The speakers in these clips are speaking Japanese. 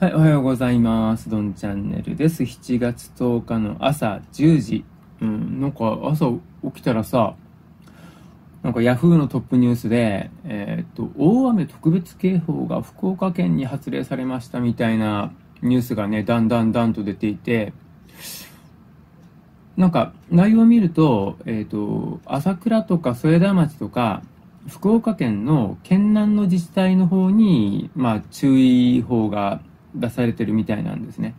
はい、おはようございます。どんチャンネルです。7月10日の朝10時。うん、なんか朝起きたらさ、なんかヤフーのトップニュースで、えーっと、大雨特別警報が福岡県に発令されましたみたいなニュースがね、だんだんだんと出ていて、なんか内容を見ると、えーっと、朝倉とか添田町とか、福岡県の県南の自治体の方に、まあ、注意報が出されてるみたいなんですね。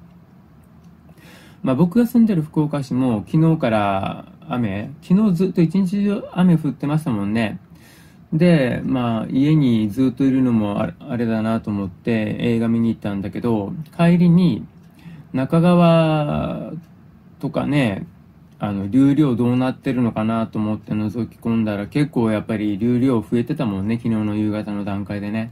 まあ、僕が住んでる福岡市も昨日から雨、昨日ずっと一日中雨降ってましたもんね。で、まあ、家にずっといるのもあれだなと思って映画見に行ったんだけど、帰りに中川とかね、あの、流量どうなってるのかなと思って覗き込んだら結構やっぱり流量増えてたもんね、昨日の夕方の段階でね。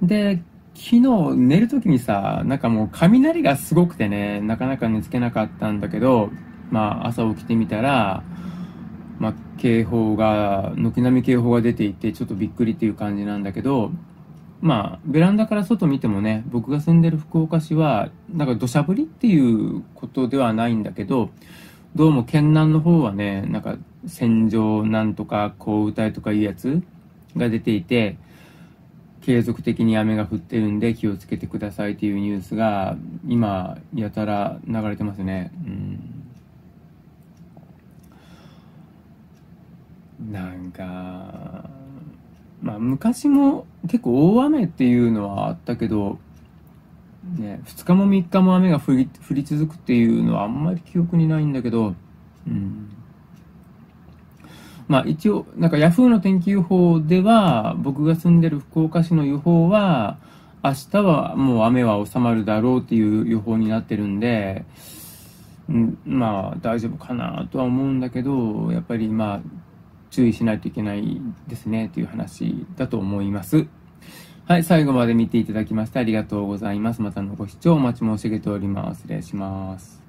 で、昨日寝る時にさ、なんかもう雷がすごくてね、なかなか寝つけなかったんだけど、まあ朝起きてみたら、まあ警報が、軒並み警報が出ていて、ちょっとびっくりっていう感じなんだけど、まあ、ベランダから外見てもね、僕が住んでる福岡市は、なんか土砂降りっていうことではないんだけど、どうも県南の方はね、なんか線状なんとか降雨帯とかいうやつが出ていて、継続的に雨が降ってるんで気をつけてくださいっていうニュースが今やたら流れてますね。うん、なんか、まあ昔も結構大雨っていうのはあったけど、ね、2日も3日も雨が降り降り続くっていうのはあんまり記憶にないんだけど、うん、まあ一応、なんかヤフーの天気予報では、僕が住んでる福岡市の予報は、明日はもう雨は収まるだろうっていう予報になってるんで、ん、まあ大丈夫かなとは思うんだけど、やっぱりまあ注意しないといけないですねっていう話だと思います。はい、最後まで見ていただきましてありがとうございます。またのご視聴お待ち申し上げております。失礼します。